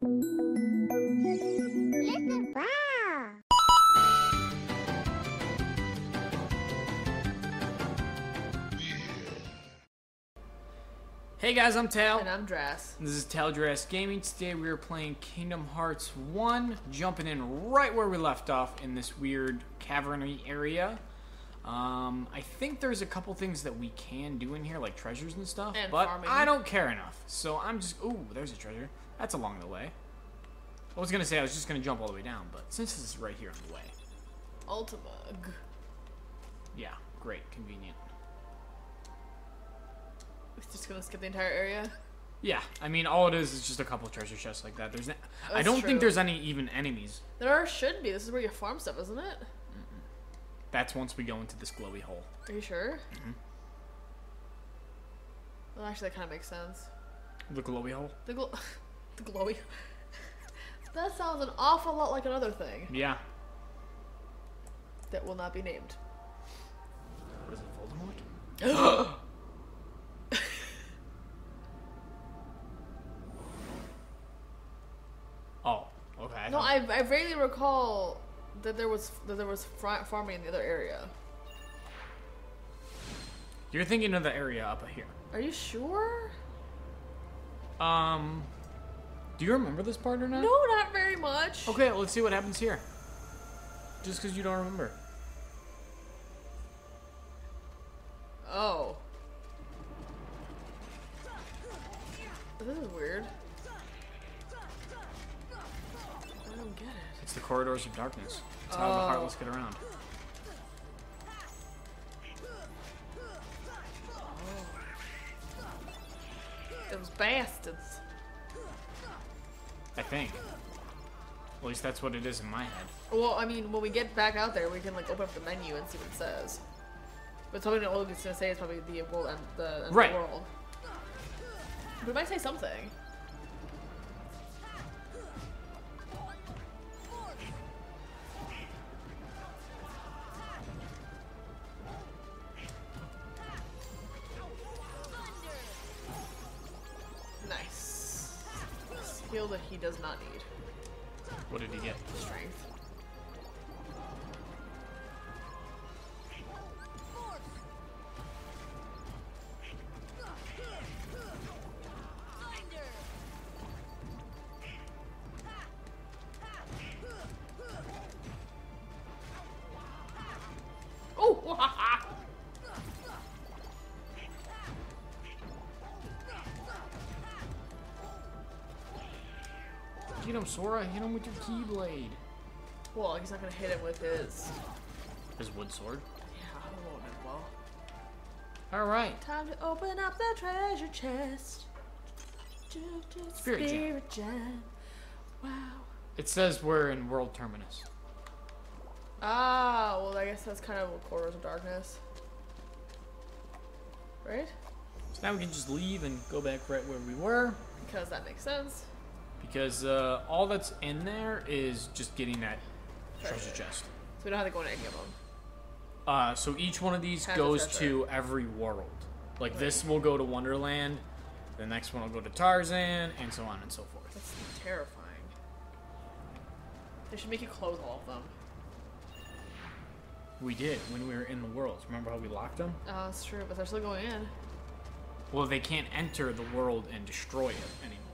Wow. Hey guys, I'm Tal. And I'm Dras. This is TalDras Gaming. Today we are playing Kingdom Hearts 1, jumping in right where we left off in this weird caverny area. Um, I think there's a couple things that we can do in here, like treasures and stuff, And but farming. I don't care enough. So I'm just, ooh, there's a treasure. That's along the way. I was gonna say I was just gonna jump all the way down, but since this is right here on the way, Ultimug. yeah, great, convenient. We're just gonna skip the entire area. Yeah, I mean, all it is is just a couple treasure chests like that. There's, I don't true. think there's any even enemies. There are should be. This is where you farm stuff, isn't it? That's once we go into this glowy hole. Are you sure? Mm-hmm. Well, actually, that kind of makes sense. The glowy hole? The glo- the glowy. that sounds an awful lot like another thing Yeah. that will not be named. What is it, Voldemort? oh, okay. No, I, I vaguely recall that there was that there was farming in the other area. You're thinking of the area up here. Are you sure? Um, do you remember this part or not? No, not very much. Okay, let's see what happens here. Just because you don't remember. Oh. This is weird. I don't get it. It's the corridors of darkness. It's how the Oh. heartless get around. Oh. Those bastards. I think. At least that's what it is in my head. Well, I mean, when we get back out there, we can like open up the menu and see what it says. But something that all it's gonna say is probably the world and the, and Right. the world. But it might say something. He does not need. What did he get? Strength. Him, Sora. Hit him with your Keyblade. well, he's not gonna hit him with his. His wood sword. Yeah, I don't know well. Alright. Time to open up the treasure chest. Spirit Gem. Gem. Wow. It says we're in World Terminus. Ah, well, I guess that's kind of corridors of darkness. Right? So now we can just leave and go back right where we were. Because that makes sense. Because uh, all that's in there is just getting that treasure Treasure. chest. So we don't have to go into any of them. Uh, so each one of these Has goes to every world. Like this will go to Wonderland, the next one will go to Tarzan, and so on and so forth. That's terrifying. They should make you close all of them. We did when we were in the worlds. Remember how we locked them? Oh, that's true, but they're still going in. Well, they can't enter the world and destroy it anymore.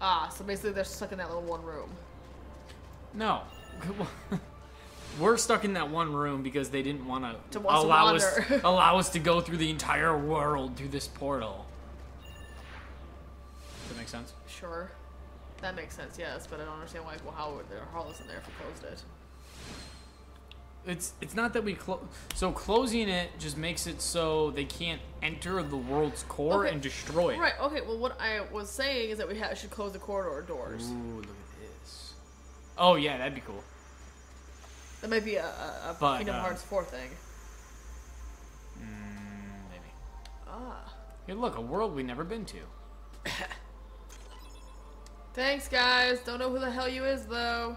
Ah, so basically they're stuck in that little one room. No. We're stuck in that one room because they didn't want To to want to allow us allow us to go through the entire world through this portal. Does that make sense? Sure. That makes sense, yes, but I don't understand why, well, how there are Heartless in there if we closed it. It's it's not that we close. So closing it just makes it so they can't enter the world's core Okay. and destroy it. Right, okay, well, what I was saying is that we ha- should close the corridor doors. Ooh, look at this. Oh yeah, that'd be cool. That might be a, a, But, Kingdom uh, Hearts 4 thing. Mm, maybe. Ah. Hey, look, a world we've never been to. Thanks, guys. Don't know who the hell you is, though.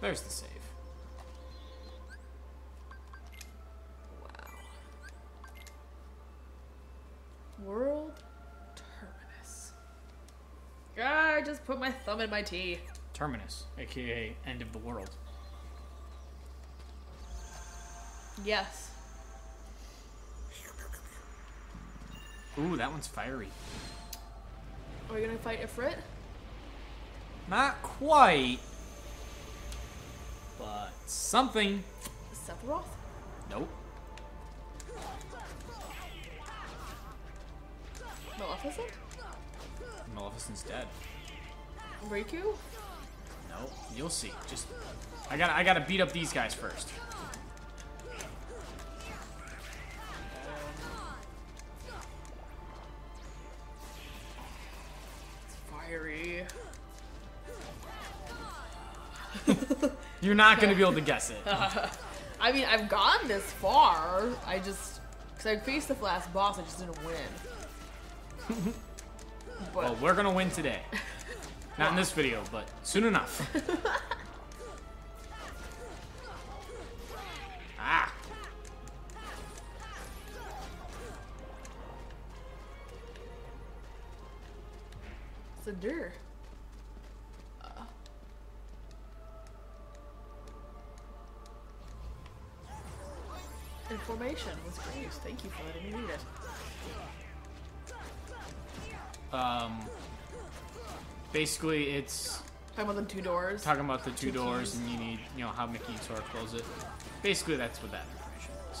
There's the save. World Terminus. I just put my thumb in my tea. Terminus, aka end of the world. Yes. Ooh, that one's fiery. Are we gonna fight Ifrit? Not quite. But something. Sephiroth? Nope. Maleficent? Maleficent's dead. Riku? Nope. You'll see. Just I gotta I gotta beat up these guys first. It's fiery. You're not gonna be able to guess it. I mean, I've gone this far. I just. Because I faced the last boss, I just didn't win. Well, we're gonna win today. Not in this video, but soon enough. ah. It's a dir. Uh. Information was great. Thank you for letting me read it. Um. Basically, it's Talking about the two doors. talking about the two Two doors, keys. and you need, you know, how Mickey and Sora close it. Basically, that's what that information is.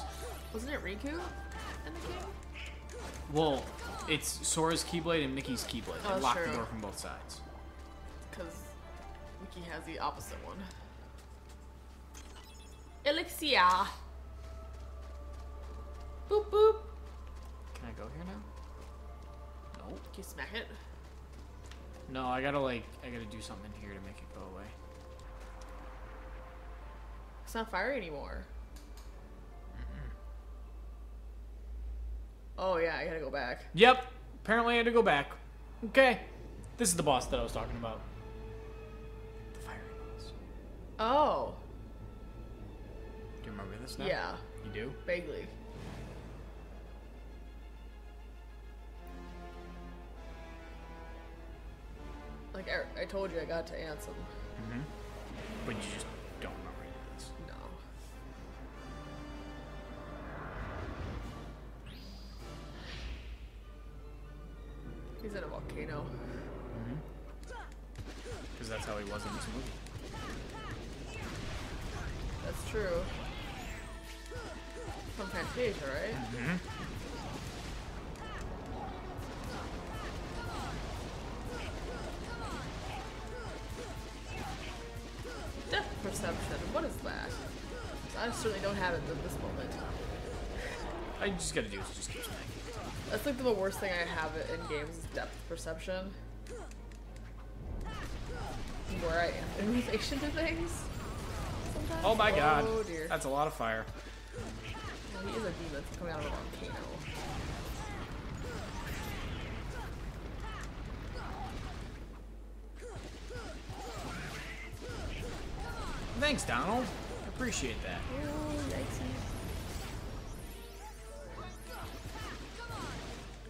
Wasn't it Riku in the game? Well, it's Sora's Keyblade and Mickey's Keyblade. They Oh, lock the door from both sides. Because Mickey has the opposite one. Elixir. Boop boop. Can I go here now? Can you smack it? No, I gotta like, I gotta do something here to make it go away. It's not fire anymore. Oh yeah, I gotta go back. Yep. Apparently, I had to go back. Okay. This is the boss that I was talking about. The fiery boss. Oh, Do you remember this now? yeah, You do? vaguely. Like I, I told you, I got to Ansem. Mm-hmm. But you just don't remember any of this. No. He's in a volcano. Because that's how he was in this movie. That's true. From Fantasia, right? Mm-hmm. Certainly don't have it at this moment. You just gotta do is just keep smacking. That's like the worst thing I have in games is depth perception. Where I am in relation to things. Sometimes. Oh my god. Oh dear. That's a lot of fire. Well, he is a demon coming out of a volcano. Thanks, Donald. Appreciate that.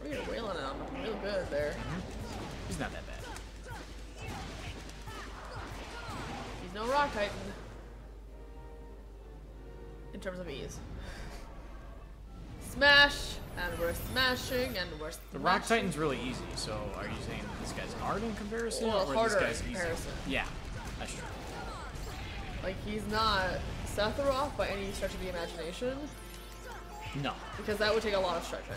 Oh, you're wailing on him real good there. Mm-hmm. He's not that bad. He's no rock titan. In terms of ease. Smash! And we're smashing, and we're smashing. The Rock Titan's really easy, so are you saying this guy's hard in comparison? Well, or harder this guy's in easy? comparison. Yeah, that's true. Like, he's not Sephiroth by any stretch of the imagination, No. because that would take a lot of stretching.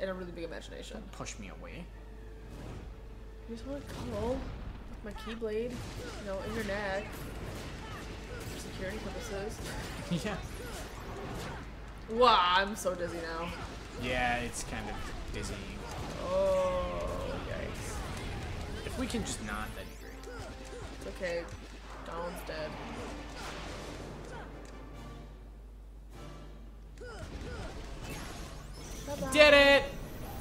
And a really big imagination. Push me away. You just want to cuddle with my keyblade, you know, in your neck. For security purposes. yeah. Wow, I'm so dizzy now. Yeah, it's kind of dizzy. Oh, yikes. If we can just not, that'd be great. It's okay. Dead. Bye-bye. Did it!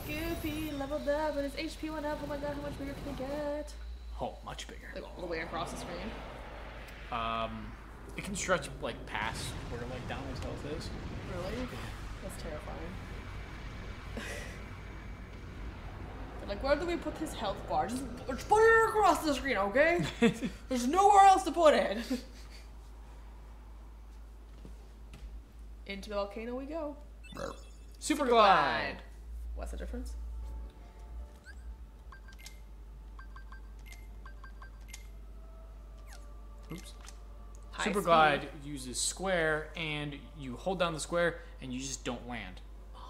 Goofy leveled up and his HP went up. Oh my god, how much bigger can he get? Oh, much bigger. Like all the way across the screen. Um, it can stretch like past where like Donald's health is. Really? That's terrifying. Like, where do we put this health bar? Just, just put it across the screen, okay? There's nowhere else to put it. Into the volcano we go. Super glide. Glide. What's the difference? Oops. High Super speed. glide uses square, and you hold down the square, and you just don't land.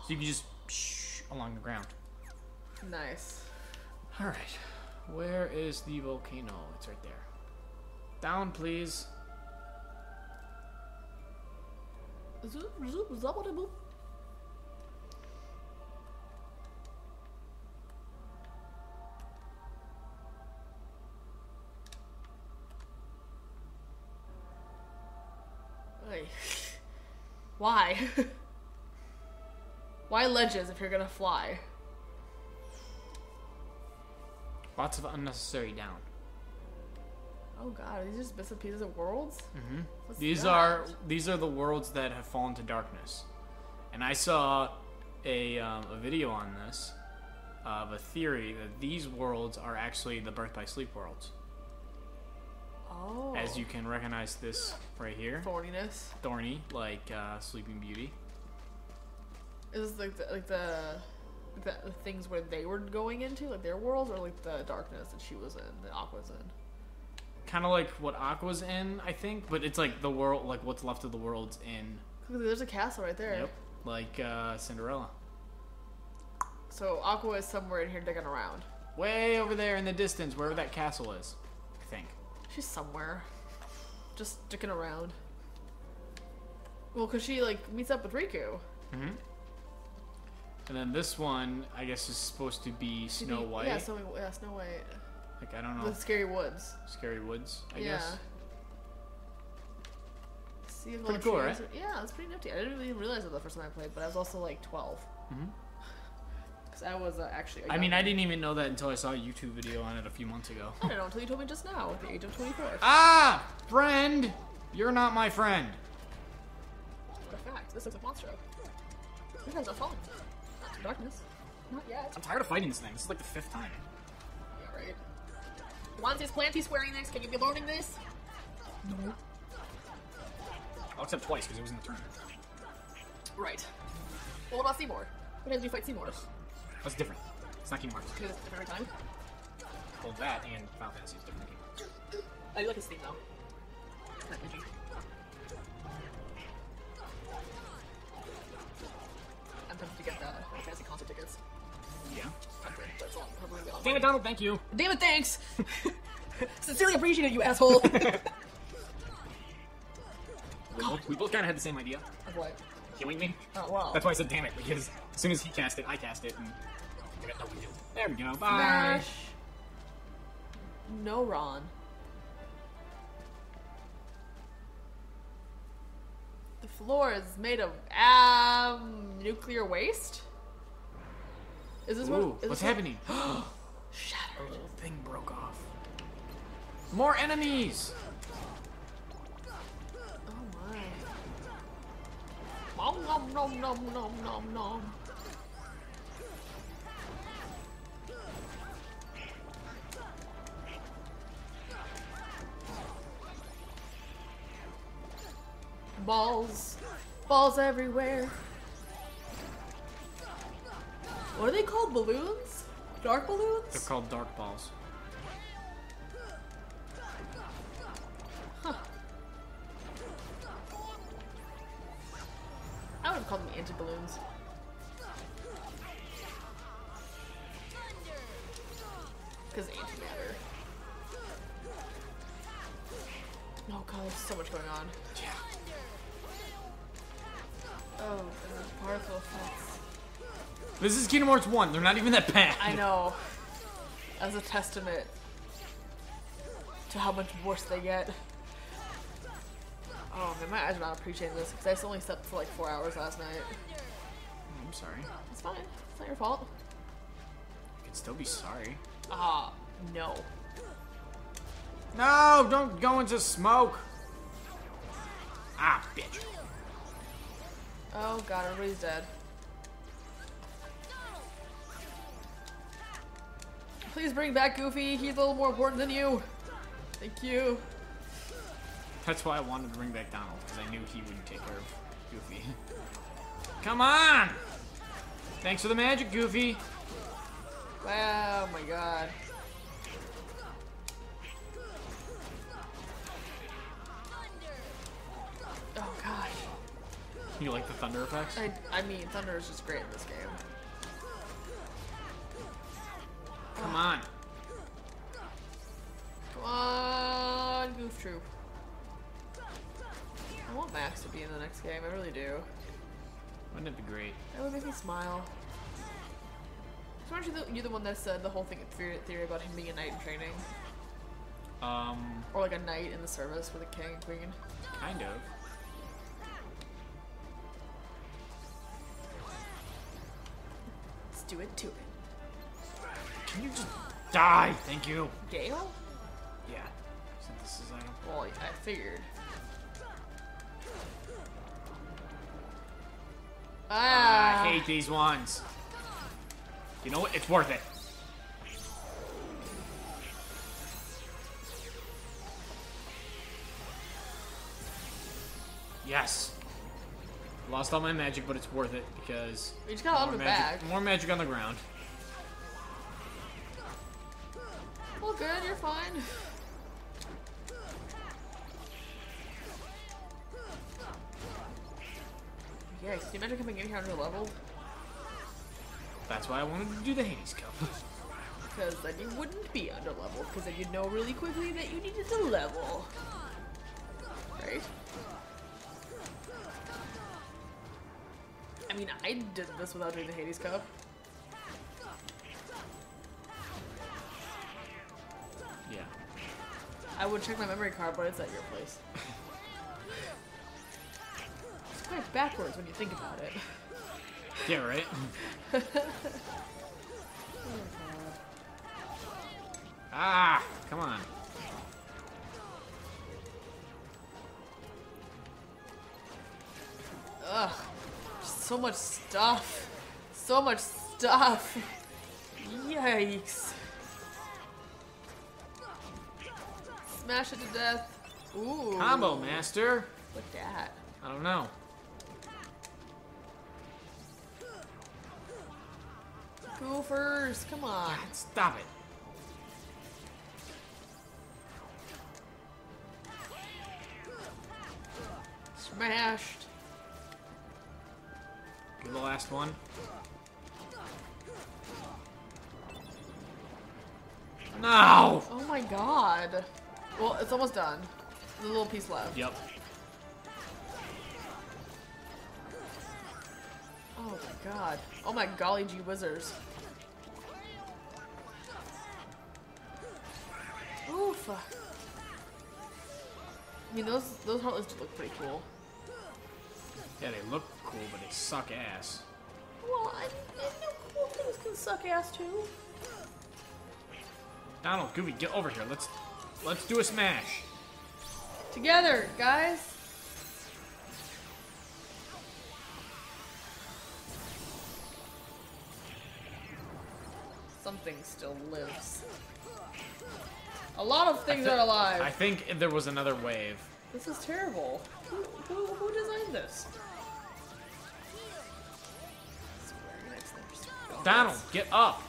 So you can just shh along the ground. Nice. All right, where is the volcano? It's right there. Down, please. Zoop, zoop, zoop, boop. Oy. Why? Why ledges if you're gonna fly? Lots of unnecessary down. Oh god, are these just bits and pieces of worlds? hmm These that? are these are the worlds that have fallen to darkness, and I saw a um, a video on this of a theory that these worlds are actually the Birth by Sleep worlds, Oh. as you can recognize this right here, Thorniness. thorny like uh, Sleeping Beauty. Is this like the, like the, the the things where they were going into, like their worlds, or like the darkness that she was in, that Aqua's in? Kind of like what Aqua's in, I think, but it's like the world, like what's left of the worlds in. There's a castle right there. Yep. Like uh, Cinderella, So Aqua is somewhere in here digging around. way over there in the distance, wherever that castle is, I think. She's somewhere, just sticking around. Well, cause she like meets up with Riku. Mm-hmm. And then this one, I guess, is supposed to be Snow White. Yeah, Snow, yeah, Snow White. like I don't know, The scary woods. Scary Woods. I yeah. guess. See Pretty cool, trees right? Yeah, that's pretty nifty. I didn't even realize it the first time I played, but I was also like 12. Mhm. Because I was uh, actually. a I mean, I didn't even know that until I saw a YouTube video on it a few months ago. I don't know until you told me just now at the age of 24. Ah, friend, you're not my friend. What a fact. This is a monster. You guys are falling. Darkness. Not yet. I'm tired of fighting this thing. This is like the fifth time. Yeah, right. Once is plenty swearing this. Can you be learning this? No. I'll accept twice because it was in the tournament. Right. Well, what about Seymour? When did you fight Seymour? That's different. It's not Kingdom Hearts. Because it's different every time. Well, that and Final Fantasy is different. than Kingdom Hearts. I do like his theme though. That digi. I'm tempted to get the Final Fantasy concert tickets. Yeah. Tempted, but it's all probably gonna Damn it, Donald. Thank you. Damn it, thanks! Sincerely appreciate it, you asshole! We both, we both kind of had the same idea. Of what? Killing me. Oh, wow. That's why I said damn it because as soon as he cast it, I cast it, and I got no big. There we go. Bye. Smash! No, Ron. The floor is made of um nuclear waste. Is this Ooh, what? Is what's this happening? Shattered. little thing broke off. More enemies! Oh my. Nom nom nom nom nom nom nom. Balls. Balls everywhere. What are they called? Balloons? Dark balloons? They're called dark balls. Huh. I would have called them anti-balloons. Because antimatter. Oh god, there's so much going on. Yeah. Particle effects. This is Kingdom Hearts 1. They're not even that bad. I know. As a testament to how much worse they get. Oh man, my eyes are not appreciating this because I only slept for like four hours last night. I'm sorry. It's fine. It's not your fault. I could still be sorry. Ah, no. No, don't go into smoke. Ah, bitch. Oh god, everybody's dead. Please bring back Goofy. He's a little more important than you. Thank you. That's why I wanted to bring back Donald, because I knew he would take care of Goofy. Come on! Thanks for the magic, Goofy. Wow, oh my god. You like the thunder effects? I, I mean, Thunder is just great in this game. Come on. Come on, Goof Troop. I want Max to be in the next game, I really do. Wouldn't it be great? That would make me smile. So aren't you the, you the one that said the whole thing theory, theory about him being a knight in training? Um, Or like a knight in the service for the king and queen? kind of. Do it to it. Can you just die? Thank you. Gale? Yeah. Synthesis item. Well, I figured. Ah, I hate these ones. You know what? It's worth it. Yes. Lost all my magic, but it's worth it because We just got a lot more of magic, back. more magic on the ground. Well, good, you're fine. Yeah, can you imagine coming in here under level? That's why I wanted to do the Hades Cup. Because then you wouldn't be under level, because then you'd know really quickly that you needed to level. Right? Mean, I did this without doing the Hades Cup. yeah. I would check my memory card, but it's at your place. it's quite backwards when you think about it. Yeah, right? ah, come on. Ugh. So much stuff. So much stuff. Yikes. Smash it to death. Ooh. Combo Master. What's that? I don't know. Goofers, come on. Stop it. Smashed. Give the last one. No! Oh my god. Well, it's almost done. There's a little piece left. Yep. Oh my god. Oh my golly gee whizzers. Oof. I mean, those those heartless do look pretty cool. Yeah, they look cool, but they suck ass. Well, I, I know cool things can suck ass too. Donald, Goofy, get over here. Let's let's do a smash. Together, guys. Something still lives. A lot of things thi- are alive. I think there was another wave. This is terrible. Who, who, who designed this? Square Enix to their Donald, get up.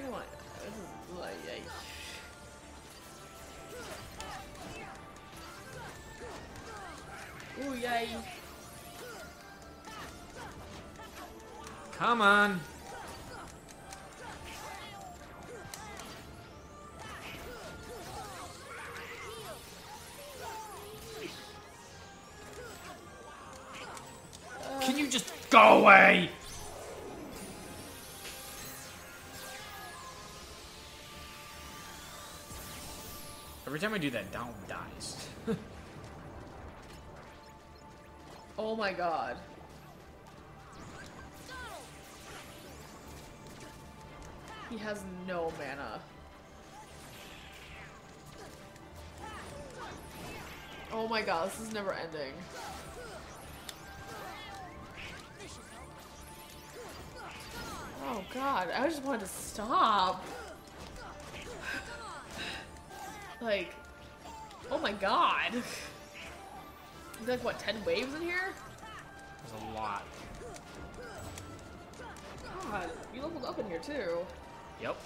Come on. This is like, yay. Ooh, yay. Come on. Go away? Every time I do that, Donald dies. Oh my god. He has no mana. Oh my god, this is never ending. Oh god, I just wanted to stop. Like, oh my god. There's like, what, 10 waves in here? There's a lot. God, you leveled up in here too. Yep.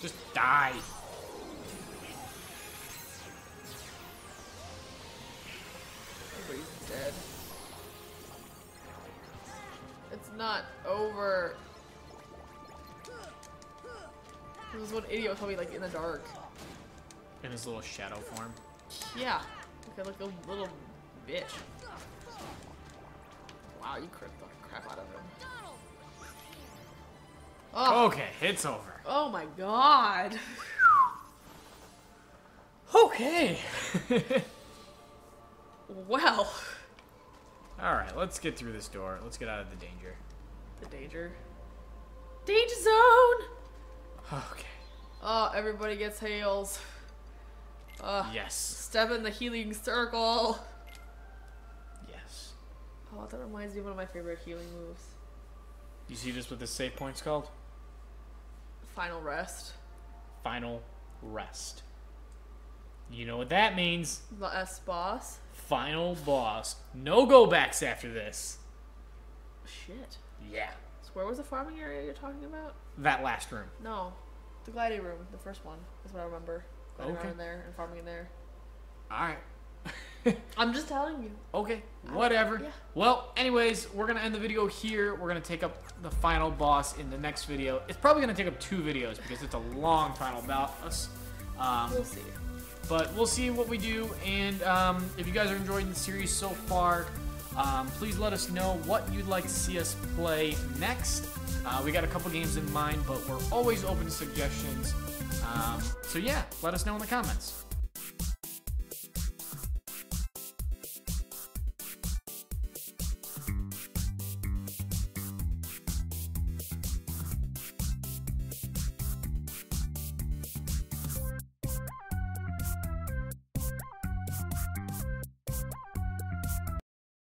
Just die. Not over. There was one idiot was probably like in the dark. In his little shadow form. Yeah. Like a, like a little bitch. Wow, you crit the crap out of him. Oh, Okay, it's over. oh my god. Okay. Well, Alright, let's get through this door. Let's get out of the danger. The danger. Danger zone! Okay. Oh, everybody gets heals. Uh, Yes. Step in the healing circle. Yes. Oh, that reminds me of one of my favorite healing moves. You see this what this save point's called? Final rest. Final rest. You know what that means. The S boss. Final boss. No go backs after this. Shit. Yeah. So where was the farming area you're talking about? That last room. No, the gliding room, the first one. That's what I remember. Going Okay. around in there and farming in there. Alright. I'm just telling you. Okay, whatever. yeah. Well, anyways, we're gonna end the video here. We're gonna take up the final boss in the next video. It's probably gonna take up two videos because it's a long final boss. Um, We'll see. but we'll see what we do. And um, if you guys are enjoying the series so far, um, please let us know what you'd like to see us play next. Uh, we got a couple games in mind, but we're always open to suggestions. Um, so yeah, let us know in the comments.